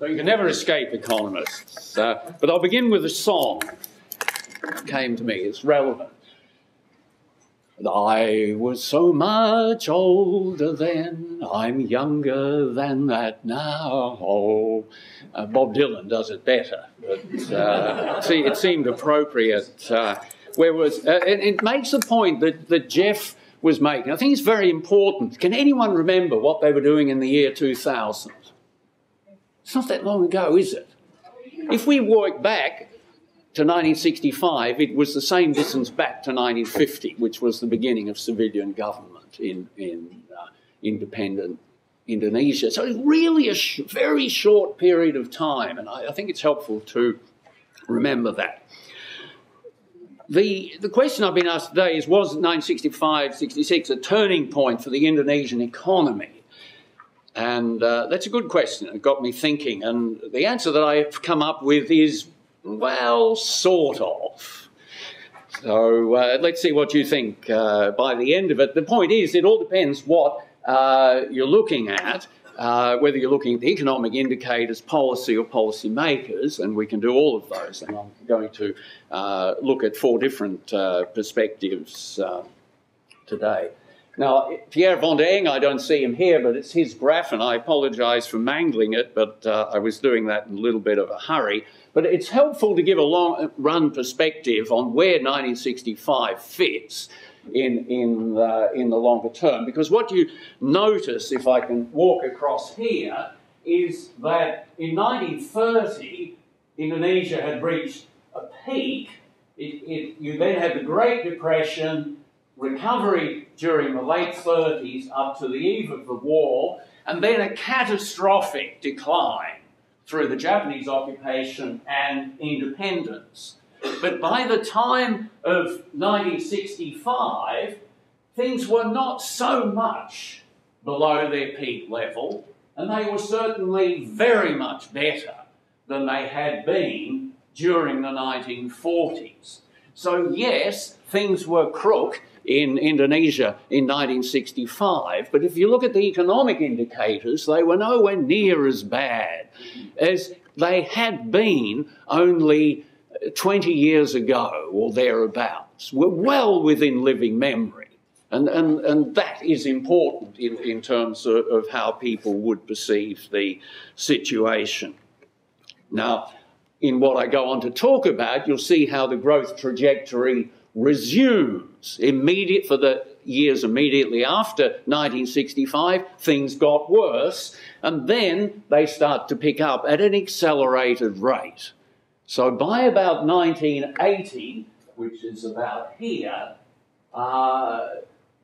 You can never escape economists. Uh, but I'll begin with a song that came to me. It's relevant. I was so much older then, I'm younger than that now. Oh, uh, Bob Dylan does it better, but uh, see, it seemed appropriate. Uh, where was uh, it, it, makes the point that, that Jeff was making. I think it's very important. Can anyone remember what they were doing in the year 2000? It's not that long ago, is it? If we work back to 1965, it was the same distance back to 1950, which was the beginning of civilian government in, in uh, independent Indonesia. So it's really a sh very short period of time, and I, I think it's helpful to remember that. The, the question I've been asked today is Was 1965 66 a turning point for the Indonesian economy? And uh, that's a good question. It got me thinking. And the answer that I've come up with is well, sort of. So uh, let's see what you think uh, by the end of it. The point is, it all depends what uh, you're looking at. Uh, whether you're looking at the economic indicators, policy, or policy makers, and we can do all of those. And I'm going to uh, look at four different perspectives today. Now, Pierre Eng, I don't see him here, but it's his graph, and I apologise for mangling it, but uh, I was doing that in a little bit of a hurry. But it's helpful to give a long run perspective on where 1965 fits in, in, uh, in the longer term. Because what you notice, if I can walk across here, is that in 1930, Indonesia had reached a peak. It, it, you then had the Great Depression, recovery during the late 30s up to the eve of the war, and then a catastrophic decline through the Japanese occupation and independence. But by the time of 1965, things were not so much below their peak level, and they were certainly very much better than they had been during the 1940s. So, yes, things were crook in Indonesia in 1965. But if you look at the economic indicators, they were nowhere near as bad as they had been only 20 years ago or thereabouts. We're well within living memory. And, and, and that is important in, in terms of, of how people would perceive the situation. Now, in what I go on to talk about, you'll see how the growth trajectory resumes immediate for the years immediately after 1965 things got worse and then they start to pick up at an accelerated rate. So by about 1980 which is about here uh,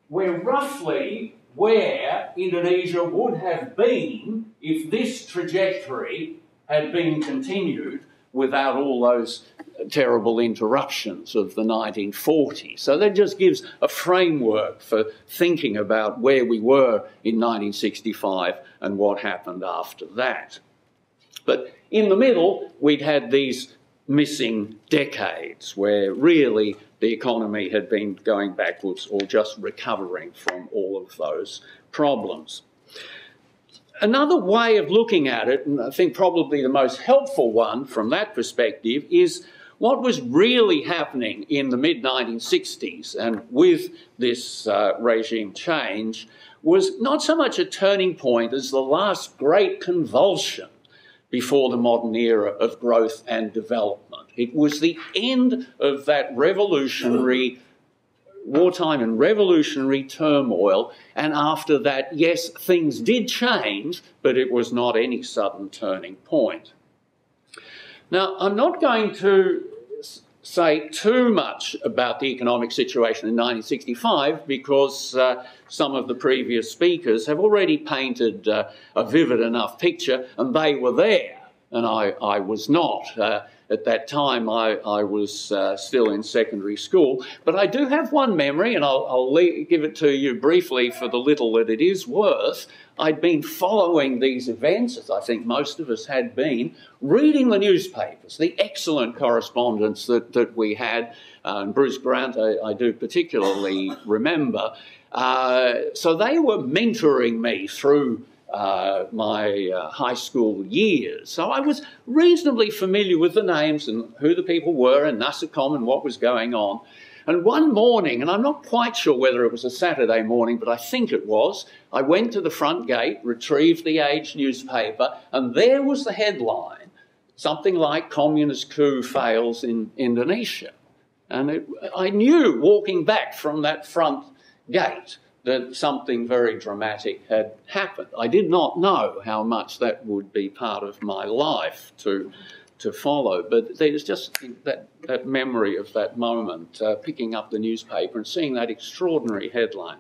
we're roughly where Indonesia would have been if this trajectory had been continued without all those terrible interruptions of the 1940s. So that just gives a framework for thinking about where we were in 1965 and what happened after that. But in the middle, we'd had these missing decades where really the economy had been going backwards or just recovering from all of those problems. Another way of looking at it, and I think probably the most helpful one from that perspective, is what was really happening in the mid 1960s and with this uh, regime change was not so much a turning point as the last great convulsion before the modern era of growth and development. It was the end of that revolutionary wartime and revolutionary turmoil, and after that, yes, things did change, but it was not any sudden turning point. Now, I'm not going to say too much about the economic situation in 1965 because uh, some of the previous speakers have already painted uh, a vivid enough picture and they were there and I, I was not. Uh, at that time, I, I was uh, still in secondary school. But I do have one memory, and I'll, I'll give it to you briefly for the little that it is worth. I'd been following these events, as I think most of us had been, reading the newspapers, the excellent correspondence that, that we had. Uh, and Bruce Grant, I, I do particularly remember. Uh, so they were mentoring me through uh, my uh, high school years. So I was reasonably familiar with the names and who the people were and NASAKOM and what was going on. And one morning, and I'm not quite sure whether it was a Saturday morning, but I think it was, I went to the front gate, retrieved the Age newspaper, and there was the headline something like Communist coup fails in Indonesia. And it, I knew walking back from that front gate that something very dramatic had happened. I did not know how much that would be part of my life to, to follow, but there's just that, that memory of that moment, uh, picking up the newspaper and seeing that extraordinary headline.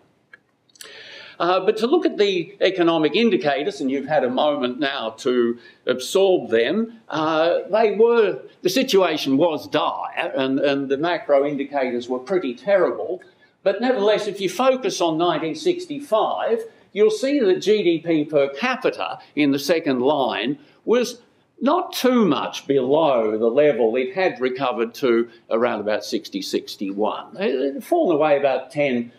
Uh, but to look at the economic indicators, and you've had a moment now to absorb them, uh, they were, the situation was dire and, and the macro indicators were pretty terrible. But nevertheless, if you focus on 1965, you'll see that GDP per capita in the second line was not too much below the level it had recovered to around about 60, 61. It had fallen away about 10%.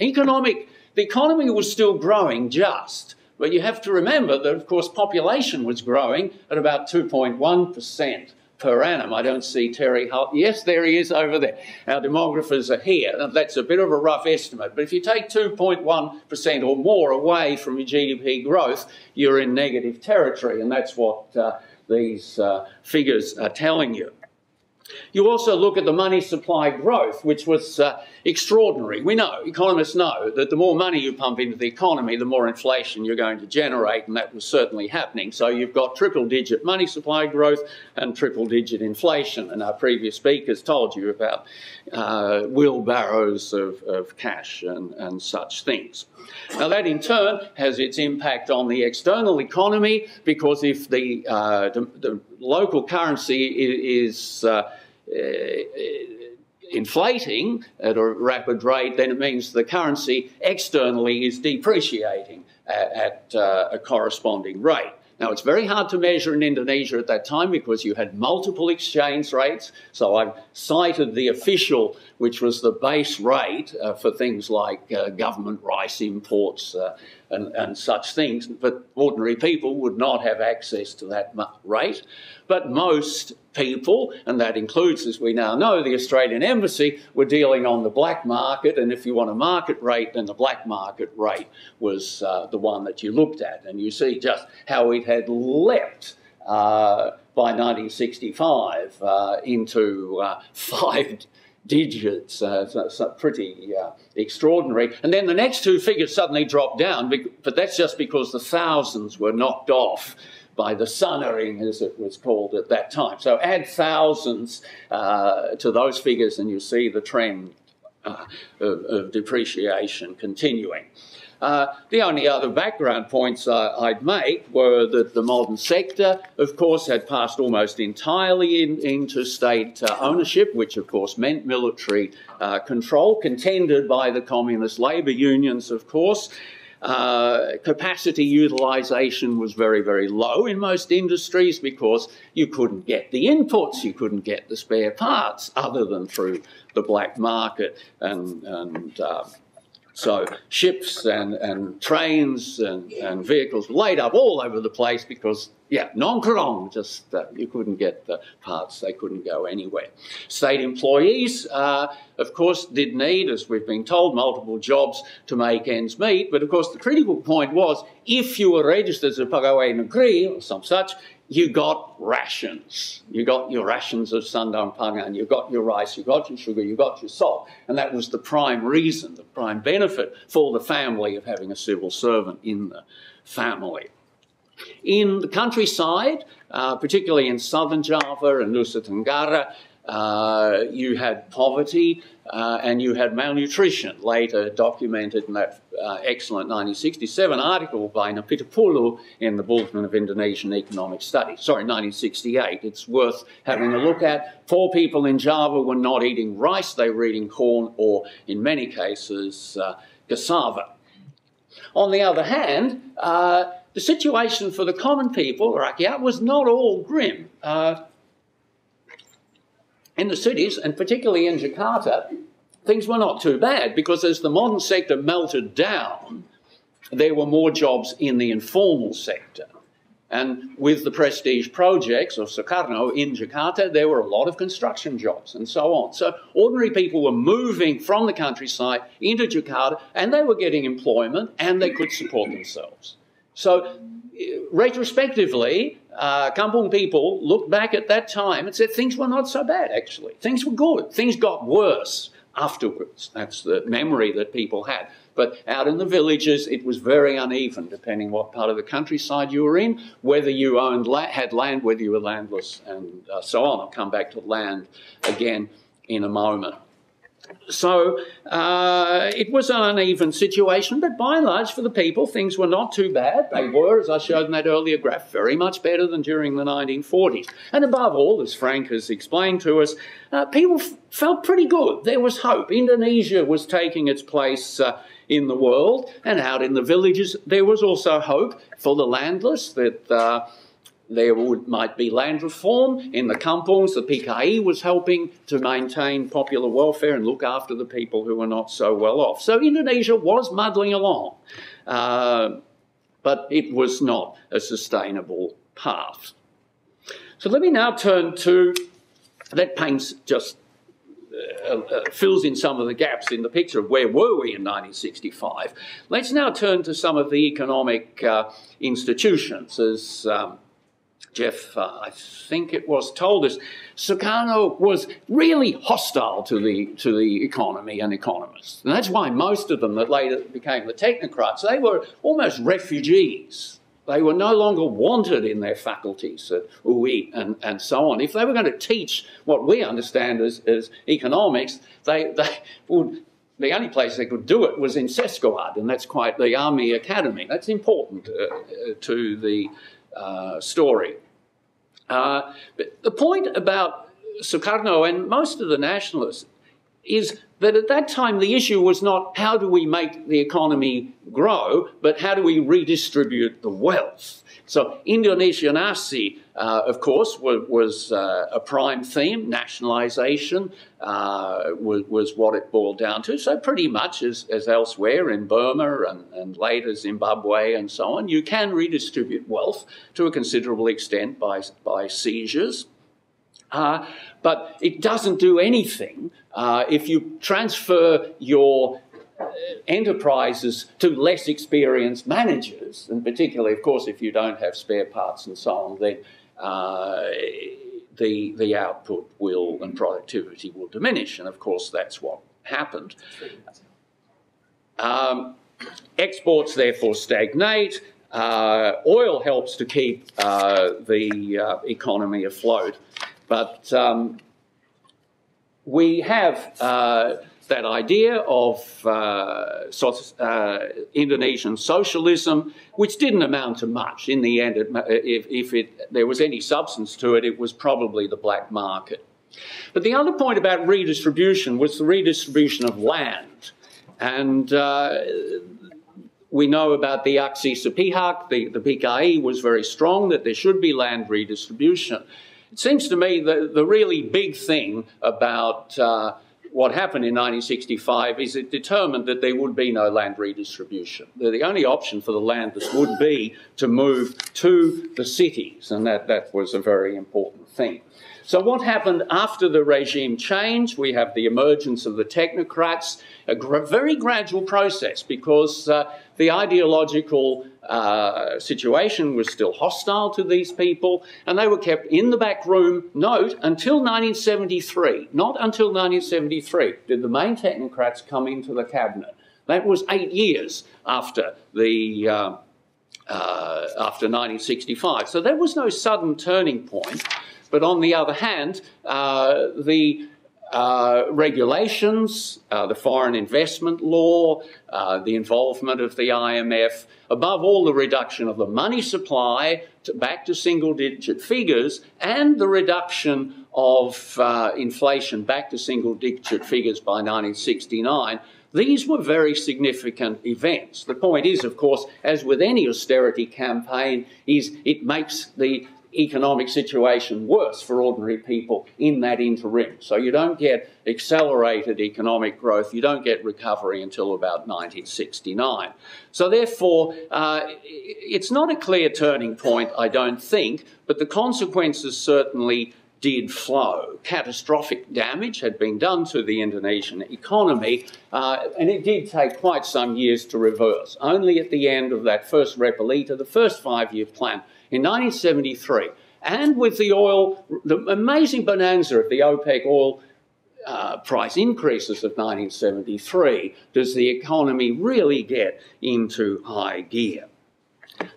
Economic, the economy was still growing just, but you have to remember that, of course, population was growing at about 2.1% per annum. I don't see Terry Hull. Yes, there he is over there. Our demographers are here. That's a bit of a rough estimate. But if you take 2.1% or more away from your GDP growth, you're in negative territory. And that's what uh, these uh, figures are telling you. You also look at the money supply growth, which was uh, extraordinary. We know, economists know, that the more money you pump into the economy, the more inflation you're going to generate, and that was certainly happening. So you've got triple digit money supply growth and triple digit inflation. And our previous speakers told you about uh, wheelbarrows of, of cash and, and such things. Now, that in turn has its impact on the external economy because if the, uh, the, the, local currency is uh, inflating at a rapid rate, then it means the currency externally is depreciating at, at uh, a corresponding rate. Now, it's very hard to measure in Indonesia at that time because you had multiple exchange rates. So I've cited the official, which was the base rate uh, for things like uh, government rice imports uh, and, and such things. But ordinary people would not have access to that rate. But most people, and that includes, as we now know, the Australian Embassy, were dealing on the black market. And if you want a market rate, then the black market rate was uh, the one that you looked at. And you see just how it had leapt. Uh, by 1965 uh, into uh, five digits. Uh, so, so pretty uh, extraordinary. And then the next two figures suddenly dropped down, but that's just because the thousands were knocked off by the sanering, as it was called at that time. So add thousands uh, to those figures, and you see the trend uh, of, of depreciation continuing. Uh, the only other background points uh, I'd make were that the modern sector, of course, had passed almost entirely in, into state uh, ownership, which, of course, meant military uh, control, contended by the communist labour unions, of course. Uh, capacity utilization was very, very low in most industries because you couldn't get the inputs, you couldn't get the spare parts other than through the black market and, and uh, so ships and, and trains and, and vehicles laid up all over the place because, yeah, nongkrong, just uh, you couldn't get the parts, they couldn't go anywhere. State employees, uh, of course, did need, as we've been told, multiple jobs to make ends meet, but of course the critical point was if you were registered as a pegawai negeri or some such, you got rations. You got your rations of sandang pangan, you got your rice, you got your sugar, you got your salt. And that was the prime reason, the prime benefit for the family of having a civil servant in the family. In the countryside, uh, particularly in southern Java and Nusa Tenggara, uh, you had poverty uh, and you had malnutrition, later documented in that uh, excellent 1967 article by Napitupulu in the Bulletin of Indonesian Economic Studies. Sorry, 1968. It's worth having a look at. Poor people in Java were not eating rice, they were eating corn or, in many cases, uh, cassava. On the other hand, uh, the situation for the common people, rakyat, was not all grim. In the cities, and particularly in Jakarta, things were not too bad because as the modern sector melted down, there were more jobs in the informal sector. And with the prestige projects of Sukarno in Jakarta, there were a lot of construction jobs and so on. So ordinary people were moving from the countryside into Jakarta and they were getting employment and they could support themselves. So retrospectively, uh, Kampung people looked back at that time and said things were not so bad, actually. Things were good. Things got worse afterwards. That's the memory that people had. But out in the villages, it was very uneven, depending what part of the countryside you were in, whether you owned la had land, whether you were landless, and uh, so on. I'll come back to land again in a moment. So uh, it was an uneven situation, but by and large, for the people, things were not too bad. They were, as I showed in that earlier graph, very much better than during the 1940s. And above all, as Frank has explained to us, uh, people felt pretty good. There was hope. Indonesia was taking its place. Uh, in the world and out in the villages, there was also hope for the landless that uh, there would, might be land reform in the kampungs. The PKI was helping to maintain popular welfare and look after the people who were not so well off. So Indonesia was muddling along, uh, but it was not a sustainable path. So let me now turn to that paints just uh, uh, fills in some of the gaps in the picture of where were we in 1965. Let's now turn to some of the economic uh, institutions as um, Jeff, uh, I think it was, told us, Sukarno was really hostile to the, to the economy and economists. And that's why most of them that later became the technocrats, they were almost refugees. They were no longer wanted in their faculties at UI and, and so on. If they were going to teach what we understand as, as economics, they, they would the only place they could do it was in Seskoad, and that's quite the army academy. That's important uh, uh to the uh, story. Uh, but the point about Sukarno and most of the nationalists is that at that time the issue was not how do we make the economy grow, but how do we redistribute the wealth. So Indonesianisasi, uh, of course, was, was uh, a prime theme. Nationalisation uh, was, was, what it boiled down to. So pretty much as, as elsewhere in Burma and, and, later Zimbabwe and so on, you can redistribute wealth to a considerable extent by, by seizures. Uh, but it doesn't do anything uh, if you transfer your enterprises to less experienced managers, and particularly, of course, if you don't have spare parts and so on, then uh, the, the output will and productivity will diminish. And of course, that's what happened. Um, exports therefore stagnate. Uh, oil helps to keep uh, the uh, economy afloat. But um, we have uh, that idea of uh, uh, Indonesian socialism, which didn't amount to much. In the end, it, if, if it, there was any substance to it, it was probably the black market. But the other point about redistribution was the redistribution of land. And uh, we know about the Aksi Sepihak, the, the PKI was very strong that there should be land redistribution. It seems to me that the really big thing about uh, what happened in 1965 is it determined that there would be no land redistribution. The only option for the landless would be to move to the cities, and that, that was a very important thing. So what happened after the regime change? We have the emergence of the technocrats, a very gradual process because uh, the ideological uh, situation was still hostile to these people, and they were kept in the back room, note, until 1973. Not until 1973 did the main technocrats come into the cabinet. That was eight years after the uh, uh, after 1965. So there was no sudden turning point. But on the other hand, uh, the uh, regulations, uh, the foreign investment law, uh, the involvement of the IMF, above all, the reduction of the money supply to back to single digit figures, and the reduction of uh, inflation back to single digit figures by 1969. These were very significant events. The point is, of course, as with any austerity campaign, is it makes the economic situation worse for ordinary people in that interim. So you don't get accelerated economic growth, you don't get recovery until about 1969. So therefore, uh, it's not a clear turning point, I don't think, but the consequences certainly did flow. Catastrophic damage had been done to the Indonesian economy, uh, and it did take quite some years to reverse. Only at the end of that first Repelita, the first five year plan, in 1973, and with the oil, the amazing bonanza of the OPEC oil uh, price increases of 1973, does the economy really get into high gear.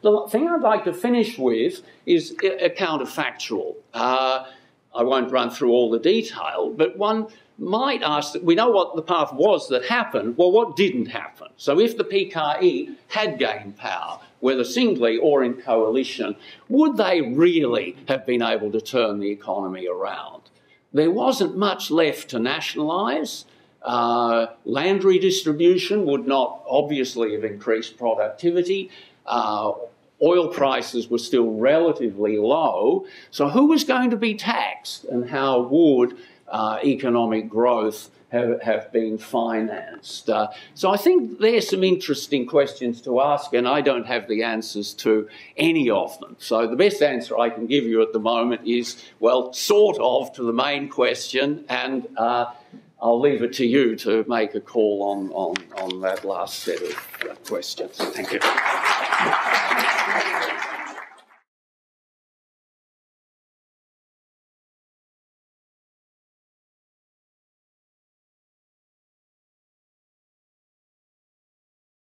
The thing I'd like to finish with is a counterfactual. Uh, I won't run through all the detail, but one might ask that we know what the path was that happened. Well, what didn't happen? So, if the PKI had gained power, whether singly or in coalition, would they really have been able to turn the economy around? There wasn't much left to nationalise. Uh, land redistribution would not obviously have increased productivity. Uh, oil prices were still relatively low. So, who was going to be taxed and how would uh, economic growth have, have been financed? Uh, so, I think there's some interesting questions to ask, and I don't have the answers to any of them. So, the best answer I can give you at the moment is well, sort of to the main question, and uh, I'll leave it to you to make a call on, on, on that last set of questions. Thank you. Thank you.